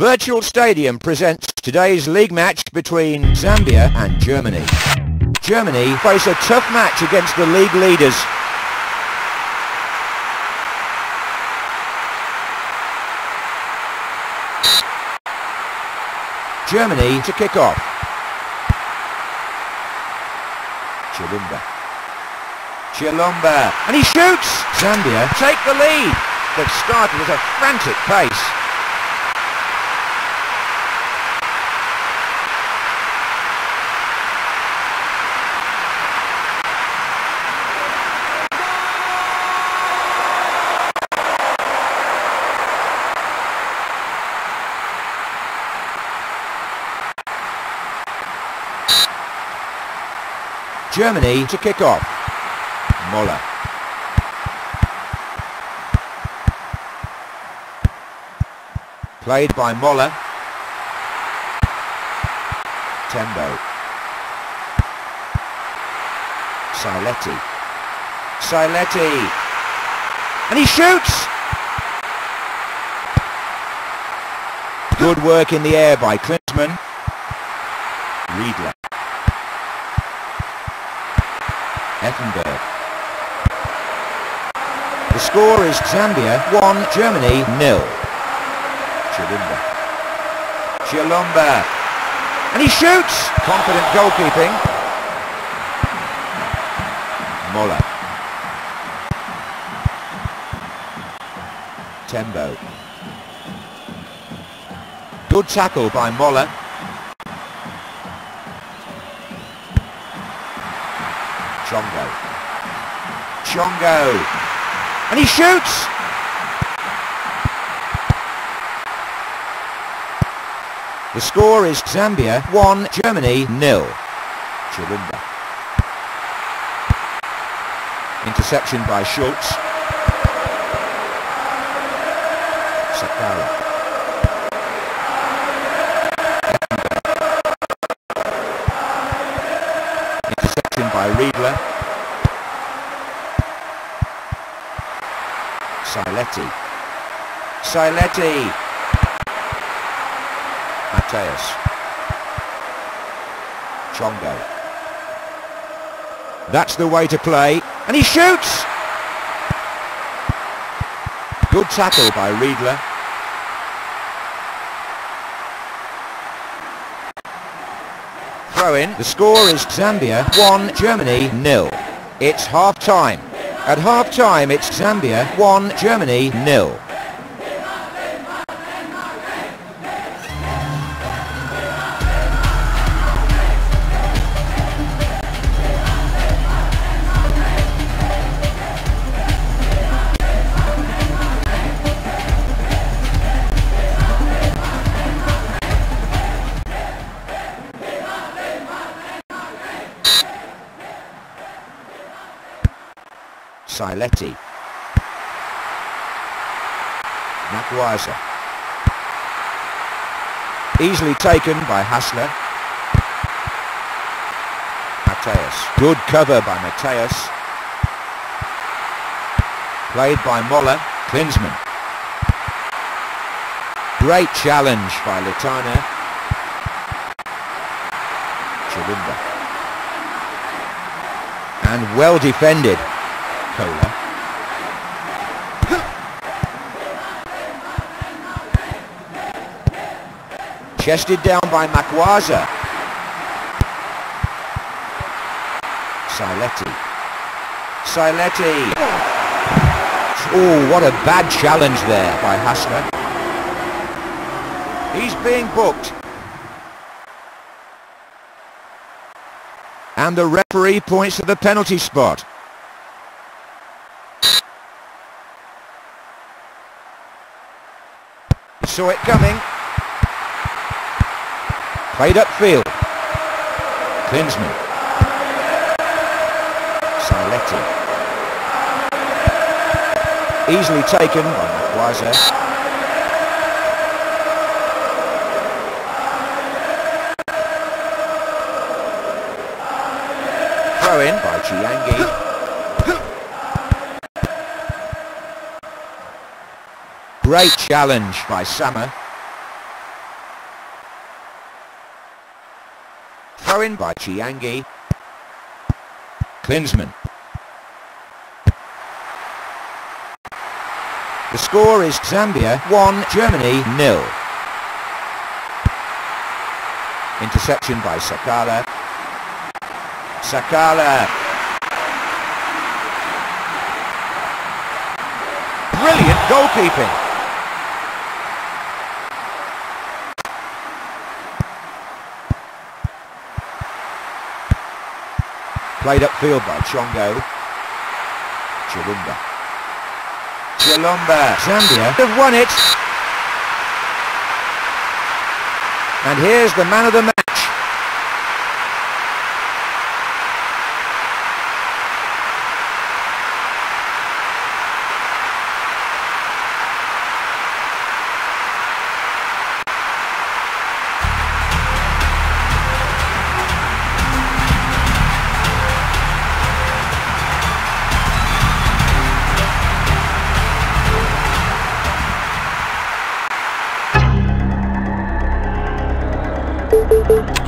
Virtual Stadium presents today's league match between Zambia and Germany. Germany face a tough match against the league leaders. Germany to kick off. Chilumba. Chilumba. And he shoots! Zambia take the lead. They've started at a frantic pace. Germany to kick off. Moller. Played by Moller. Tembo. Siletti. Siletti. And he shoots! Good work in the air by Klinsmann. Riedle. Effenberg. The score is Zambia 1, Germany nil. Chilumba. Chilumba. And he shoots! Confident goalkeeping. Moller. Tembo. Good tackle by Moller. Chongo. Chongo. And he shoots! The score is Zambia 1, Germany nil. Chilumba. Interception by Schultz. Sakala. By Riedle. Siletti. Siletti. Matthaus. Chongo. That's the way to play. And he shoots! Good tackle by Riedle. Throw in. The score is Zambia 1, Germany nil. It's half time. At half time it's Zambia 1, Germany nil. Siletti. Makwaza. Easily taken by Hassler. Matthaus. Good cover by Matthaus. Played by Moller. Klinsmann. Great challenge by Litana. Chilumba. And well defended. Cola. Chested down by Makwaza. Siletti. Siletti. Oh, what a bad challenge there by Hassler. He's being booked. And the referee points to the penalty spot. Saw it coming. Played upfield. Klinsmann. Siletti. Easily taken by Makwaza. Great challenge by Sammer. Throw in by Chiangi. Klinsmann. The score is Zambia 1, Germany 0. Interception by Sakala. Sakala. Brilliant goalkeeping. Played upfield by Chongo. Chilumba. Chilumba. Zambia have won it. And here's the man of the match. Thank